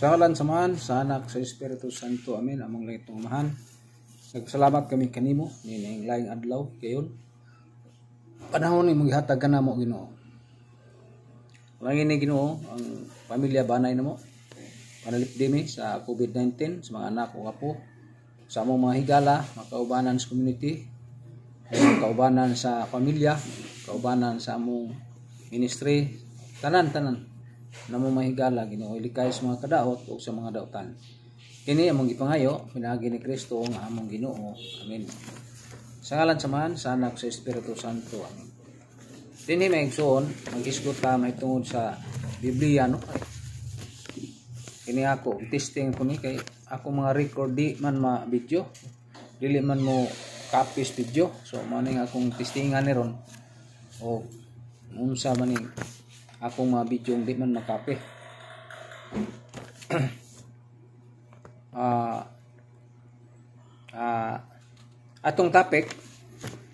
Sa kalan samahan, sa anak, sa Espiritu Santo, amin, among langit ng amahan. Nagsalamat kami kanimo, nining laing adlaw, kayon. Panahon ni mong ihatag ka na mo, ginoo. Walang ini ginoo, ang pamilya banay na mo. Panalipdimi sa COVID-19, sa mga anak o kapo, sa among mga higala, mga kaubanan sa community, kaubanan sa pamilya, kaubanan sa among ministry, tanan tanan na mo mahigala Ginoo ilikay sa mga kadaot o sa mga dautan. Kini among gipangayo pinagi ni Kristo nga among Ginoo. Amen. Sa ngalan samahan sa anak sa Espiritu Santo. Amen. Dinhi may igsoon, maghisgot ta may tungod sa Biblia no. Kini ako testing ko ni kay ako mga record di man ma video. Dili man mo copies video. So mo ning akong testingan ni ron. O unsa man akong mga video di man makape. Ah ah atong topic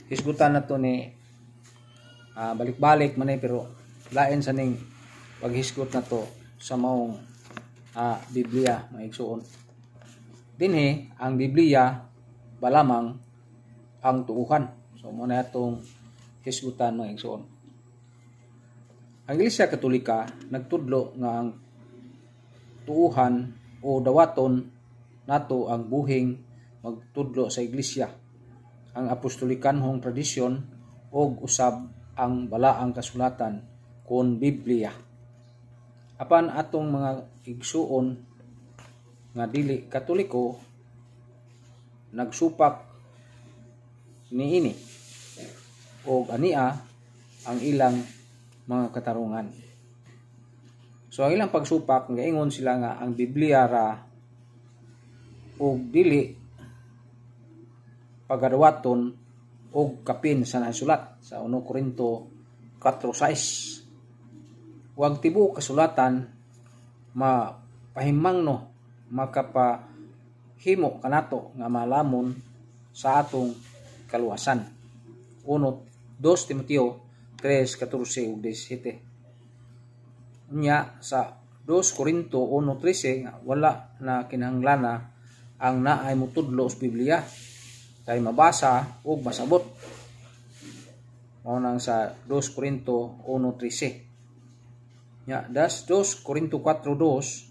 hisgutan na to ni ah, balik-balik man eh, pero lain sa ning paghisgot na to sa maong ah, Biblia maigsuon. Dinhi ang Biblia balamang ang tuuhan. So mo na itong hisgutan maigsuon. Ang Iglesia Katolika nagtudlo nga ang tuuhan o dawaton nato ang buhing magtudlo sa iglesia. Ang apostolikanhong tradisyon o usab ang balaang kasulatan kon Biblia. Apan atong mga igsuon nga dili katoliko nagsupak niini o ania ang ilang mga katarungan. So ang ilang pagsupak ngaingon sila nga ang Biblia ra og dili pagadawaton og kapin sa nasulat sa 1 Korinto 4:6. Huwag tibo kasulatan mapahimang no makapahimo kanato nga malamon sa atong kaluwasan. 1 2 Timoteo 3:14 ug 17. Nya sa 2 Korinto 1:13 nga wala na kinahanglan ang naay mutudlo sa Biblia kay mabasa ug masabot. Mao nang sa 2 Korinto 1:13. Nya das 2 Korinto 4:2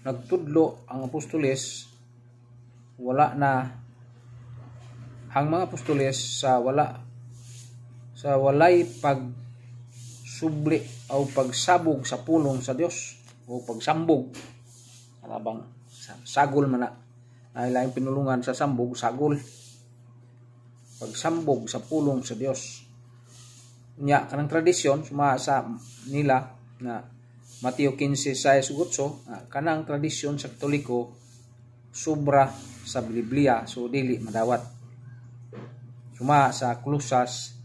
nagtudlo ang apostoles wala na ang mga apostoles sa wala sa walay pag subli o pagsabog sa pulong sa Dios o pagsambog. Alabang sagol man na. Ay pinulungan sa sambog sagol. Pagsambog sa pulong sa Dios. Nya kanang tradisyon suma sa nila na Mateo 15:6 gutso kanang tradisyon sa Katoliko sobra sa Biblia. So dili madawat. Suma sa Kolosas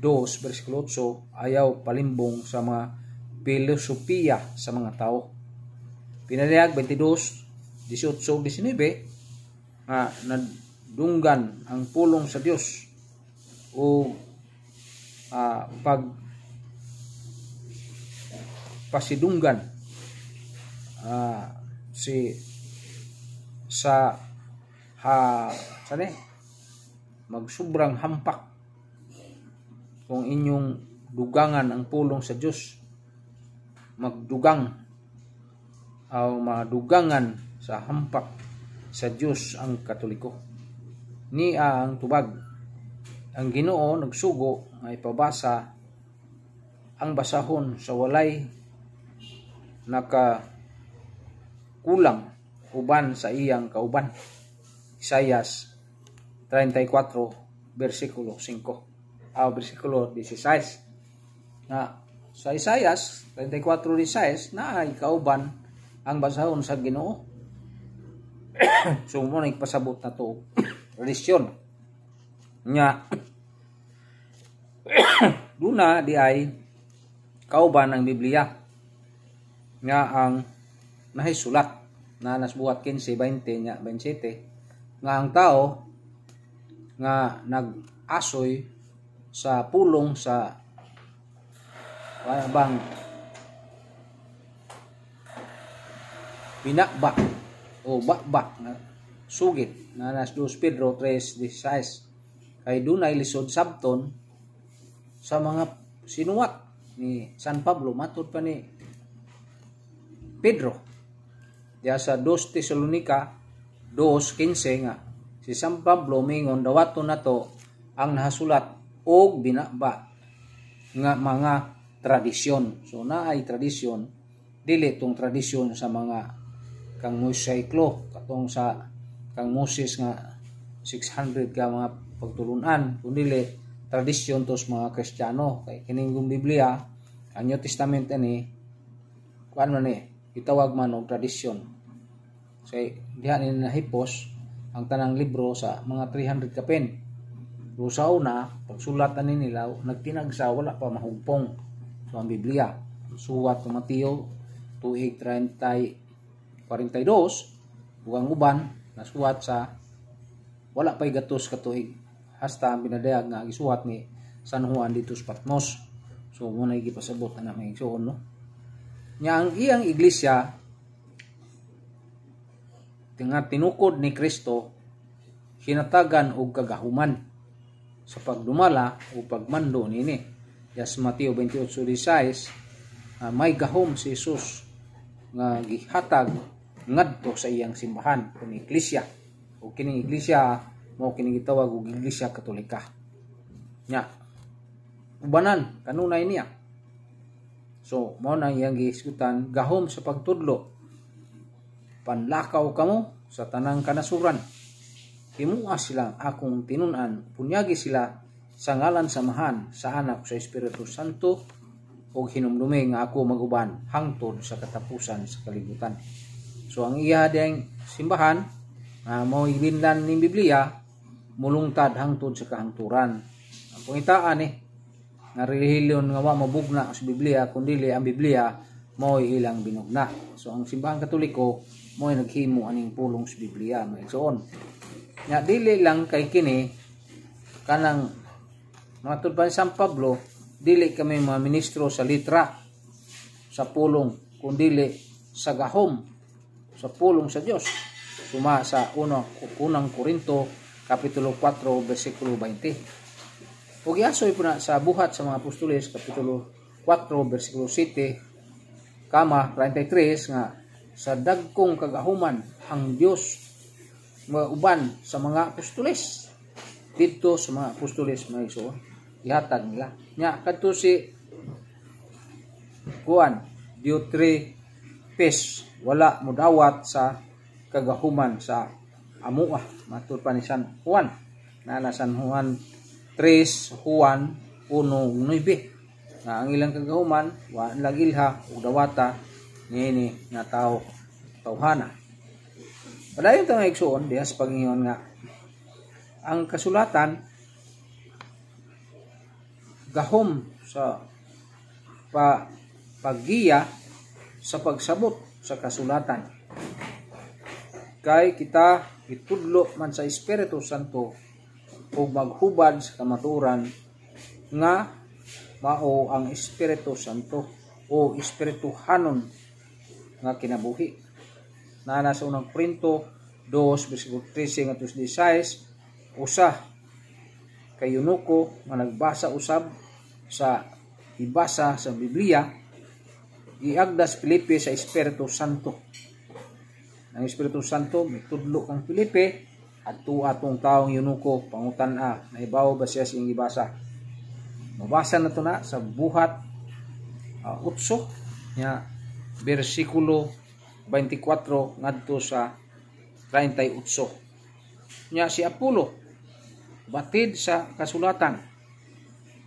2 versikulo 8 ayaw palimbong sa mga filosofiya sa mga tao. Pinalihag 22 18 19 nga nadunggan ang pulong sa Dios o uh, pag pasidunggan uh, si sa ha sani magsubrang hampak kung inyong dugangan ang pulong sa Diyos magdugang. O madugangan sa hampak sa Diyos ang katoliko. Ni ang tubag. Ang Ginoo nagsugo nga ipabasa ang basahon sa walay naka kulang uban sa iyang kauban. Isayas 34 versikulo 5 ah, versikulo 16 na sa Isayas 34:16 na ay kauban ang basahon sa Ginoo. So mo nagpasabot na to tradisyon nya duna di ay kauban ang Biblia. Nga ang nahisulat na nasbuhat 15:20 nya 27 nga ang tao nga nag-asoy sa pulong sa bang binakba o bakbak nga sugit na nas 2 Pedro 3.16 kay dunay lisod sabton sa mga sinuwat ni San Pablo. Matud pa ni Pedro. Diya sa 2 Tesalonica 2.15 nga si San Pablo mingon dawaton nato ang nahasulat og binakba nga mga tradisyon. So naay tradisyon dili tong tradisyon sa mga kang mosaiklo katong sa kang Moses nga 600 ka mga pagtulunan. Kundi tradisyon tos mga Kristiyano. Kay kining Biblia ang New Testament ani kuan man ni itawag man og tradisyon. Say diha ni nahipos ang tanang libro sa mga 300 ka sa una pagsulat ani nila nagtinagsa wala pa mahugpong. So ang Biblia suwat sa Mateo tuig 30 42 bugang uban nasuwat sa wala pay gatos katuig hasta ang binadayag nga gisuwat ni San Juan dito sa Patmos. So muna gipasabot na may igsoon no? Nya ang iyang iglesia tinga tinukod ni Kristo hinatagan og kagahuman sa pagdumala o pagmando nini. Yes Mateo 28:16 uh, may gahom si Jesus nga gihatag ngadto sa iyang simbahan kung iglesia. O kining iglesia mo kining gitawag og iglesia katolika. Nya. Ubanan kanunay niya. So mo na iyang gihisgutan gahom sa pagtudlo. Panlakaw kamo sa tanang kanasuran himuha sila akong tinunan punyagi sila sa ngalan samahan sa anak sa Espiritu Santo o hinumdumi nga ako maguban hangtod sa katapusan sa kalibutan. So ang iya ding simbahan uh, mo ibinlan ni Biblia mulungtad hangtod sa kahangturan. Ang pangitaan eh nga relihiyon nga wa mabugna sa Biblia kundi ang Biblia mo ilang binugna. So ang simbahan katoliko mo naghimo aning pulong sa Biblia maigsoon. Nya dili lang kay kini kanang matod pa San Pablo dili kami mga ministro sa litra sa pulong kundi sa gahom sa pulong sa Dios. Suma sa uno, unang Korinto, Kapitulo 4, versikulo 20. Ug iasoy po na sa buhat sa mga apostoles, Kapitulo 4, versikulo 7, kama 33, nga sa dagkong kagahuman ang Dios uban sa mga apostoles. Dito sa mga apostoles mga iso ihatag nila. Nya kadto si Juan Diotre Pes wala mo dawat sa kagahuman sa amuah matud pa ni San Juan. Na na San Juan 3 Juan 1:9 na ang ilang kagahuman wa lagilha ug dawata niini nga tao tawhana padayon ta nga igsuon diha sa pagingon nga ang kasulatan gahom sa pa paggiya sa pagsabot sa kasulatan. Kay kita itudlo man sa Espiritu Santo o maghubad sa kamaturan nga mao ang Espiritu Santo o Espiritu Hanon nga kinabuhi. Na nasa unang Printo 2 versikulo 13 at 16 usa kay yunuko nga nagbasa usab sa ibasa sa Biblia iagdas Filipe sa Espiritu Santo. Ang Espiritu Santo, may tudlo kang Filipe, at tu atong taong yunuko, pangutan a, na ibaw ba siya siyang ibasa. Mabasa na to na sa buhat uh, utso, niya, versikulo 24 ngadto sa 38. Nya si Apollo batid sa kasulatan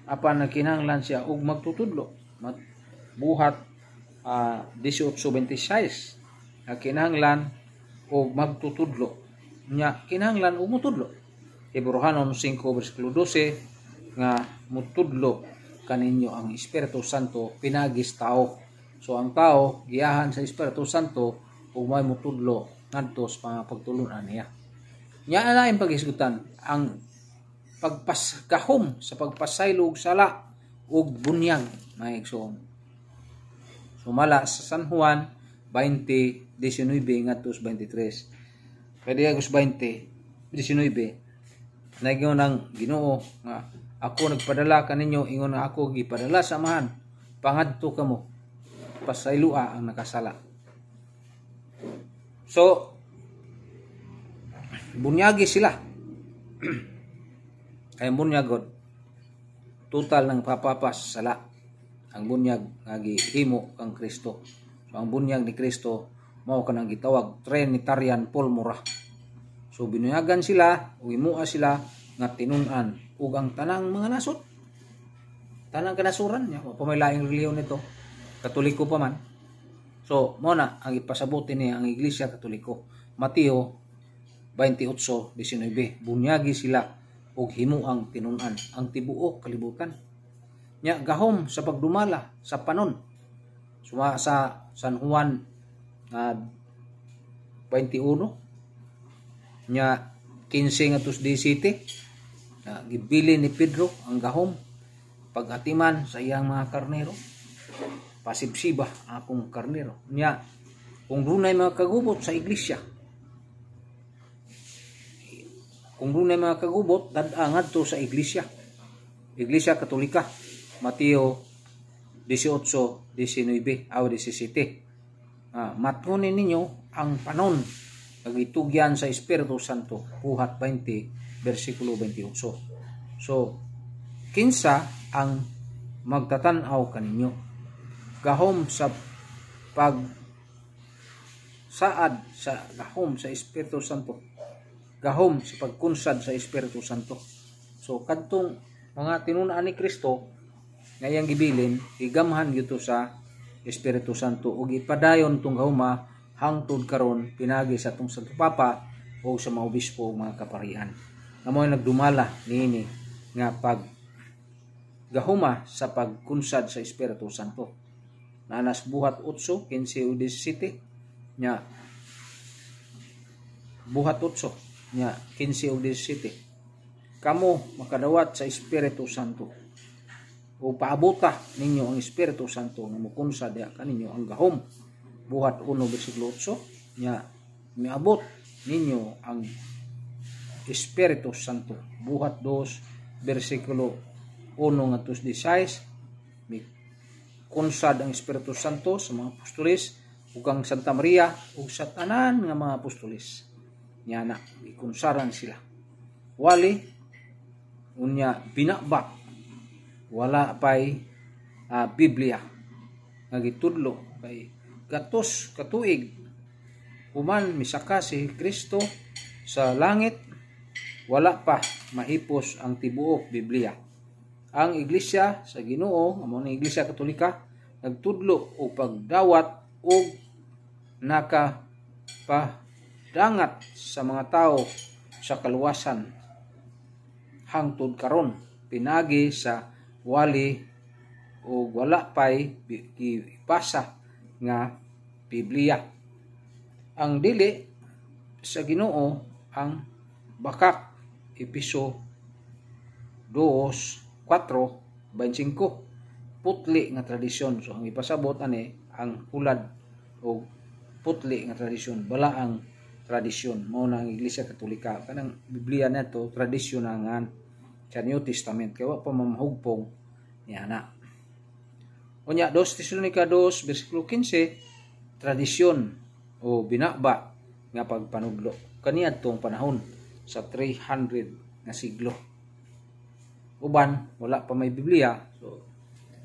apan nagkinahanglan siya og magtutudlo. Buhat uh, 18.26 na kinahanglan o magtutudlo. Nya kinahanglan og mutudlo. Hebrehanon 5 versikulo 12 nga mutudlo kaninyo ang Espiritu Santo pinagis tao so ang tao giyahan sa Espiritu Santo ug may mutudlo ngadto sa mga pagtulunan niya. Nya ana ang paghisgutan ang pagpaskahom sa pagpasaylog sala ug bunyag mga Sumala sa San Juan 20, 19 ngadto sa 23. Kaya di Agos 20, 19, nagingon ng Ginoo nga ako nagpadala kaninyo ingon nga ako gipadala sa amahan pangadto kamo pasaylua ang nakasala. So bunyagi sila. Kay bunyagod total ng papapas sala ang bunyag nga gihimo kang Kristo. So ang bunyag ni Kristo mao kanang gitawag Trinitarian Pulmura. So binunyagan sila, imua sila nga tinunan ug ang tanang mga nasod. Tanang kanasuran niya, wa pa may laing reliyon nito. Katoliko pa man. So, mo na ang ipasabuti niya ang Iglesia Katoliko. Mateo 28:19. Bunyagi sila og himuang tinunan ang tibuok kalibutan. Nya gahom sa pagdumala sa panon. Suma sa San Juan na 21 nya 15 ngatus 17 na gibili ni Pedro ang gahom paghatiman sa iyang mga karnero pasibsiba akong karnero. Nya kung dunay mga kagubot sa iglesia kung dunay mga kagubot dadangad to sa iglesia. Iglesia katolika Mateo 18:19 aw 17 ah, matunin ninyo ang panon nagitugyan sa Espiritu Santo buhat 20 versikulo 28 so kinsa ang magtatanaw kaninyo gahom sa pag saad sa gahom sa Espiritu Santo gahom sa pagkunsad sa Espiritu Santo so kadtong mga tinunaan ni Kristo ngayang gibilin igamhan gyud sa Espiritu Santo ug ipadayon tong gahuma hangtod karon pinagi sa tong Santo Papa o sa mga obispo mga kaparian. Amo nagdumala niini nga pag gahuma sa pagkunsad sa Espiritu Santo. Nanas buhat 8, 15 o 17 nya. Buhat 8 nya 15 o 17 kamo makadawat sa Espiritu Santo. O paabuta ninyo ang Espiritu Santo nga mukunsad ya kaninyo ang gahom. Buhat 1 versikulo 8 nya miabot ninyo ang Espiritu Santo. Buhat 2 versikulo 1 ngadto 16 mi kunsad ang Espiritu Santo sa mga apostolis ug ang Santa Maria ug sa tanan nga mga apostolis. Nya na ikunsaran sila. Wali unya binakbak wala pay uh, Biblia. Nga gitudlo kay gatos katuig. Human misaka si Kristo sa langit. Wala pa mahipos ang tibuok Biblia ang iglesia sa Ginoo amo ang iglesia katolika nagtudlo og pagdawat og naka padangat sa mga tao sa kaluwasan hangtod karon pinagi sa wali o wala pay ipasa nga Biblia. Ang dili sa Ginoo ang bakak Episo 2, 4, 25 putli nga tradisyon. So ang ipasabot ani ang hulad. O putli nga tradisyon, balaang tradisyon. Mao na ang Iglesia Katolika. Kanang Biblia nato tradisyon nga. Sa New Testament. Kay wa pa mamahugpong niya na. Unya 2 Tesalonica 2 bersikulo 15 tradisyon o binaba nga pagpanudlo. Kaniadtong panahon sa 300 nga siglo. Uban wala pa may Biblia. So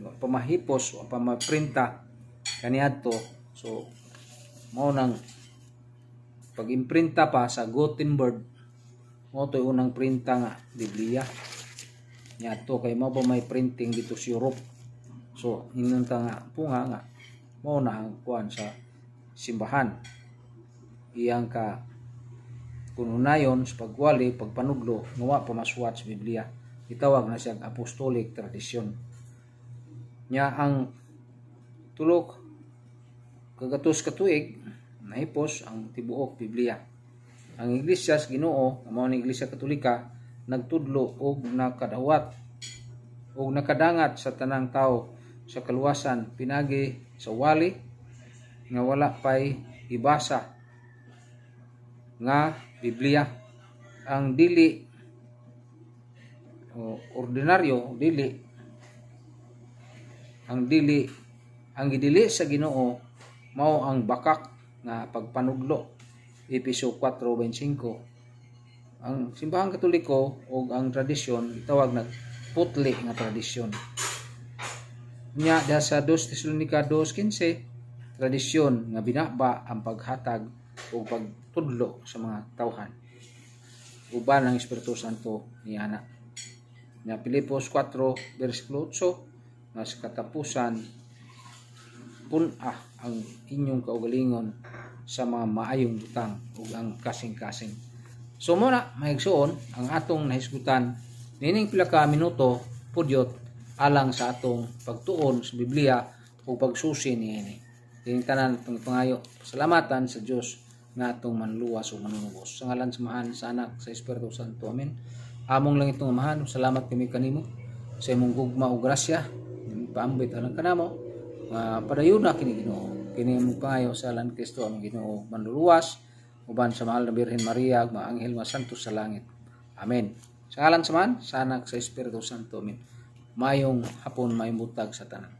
wala pa mahipos wala pa maprinta. Kaniadto so mao nang pag-imprinta pa sa Gutenberg mo to unang printa nga Biblia. Nya to kay mao pa may printing dito sa Europe. So hinon ta nga punga nga mao na ang kuan sa simbahan. Iyang ka kununayon sa pagwali pagpanudlo nga pa maswat sa Biblia itawag na siyang apostolic tradisyon nya ang tulok kagatos katuig nahipos ang tibuok Biblia. Ang iglesia sa Ginoo ang iglesia katolika nagtudlo og nakadawat og nakadangat sa tanang tao sa kaluwasan pinagi sa wali nga wala pay ibasa nga Biblia. Ang dili o ordinaryo dili. Ang dili ang gidili sa Ginoo mao ang bakak nga pagpanuglo Episo 4:25 ang simbahang katoliko o ang tradisyon itawag na putli nga tradisyon. Nya diha sa 2 Tesalonica 2:15 tradisyon nga binaba ang paghatag o pagtudlo sa mga tawhan. Uban ang Espiritu Santo ni ana nya Pilipos 4 versikulo 8 nga sa katapusan pun-ah ang inyong kaugalingon sa mga maayong butang ug ang kasing-kasing. So muna mahigsuon ang atong nahisgutan nining pila ka minuto pudyot alang sa atong pagtuon sa Biblia o pagsusi niini. Dining tanan itong pangayo salamatan sa Dios nga atong manluwas o manunubos. Sa ngalan sa Mahan, sa Anak, sa Espiritu Santo. Amen. Among lang itong amahan, salamat kami kanimo. Sa imong gugma o grasya. Paambit alang kanamo. Nga padayon na kini Ginoo. Kini mo pangayo sa alan Kristo ang Ginoo manluluwas. Uban sa mahal na Birhen Maria ug mga anghel mga santos sa langit. Amen. Sa ngalan sa man sa anak sa Espiritu Santo amen. Mayong hapon mayong butag sa tanan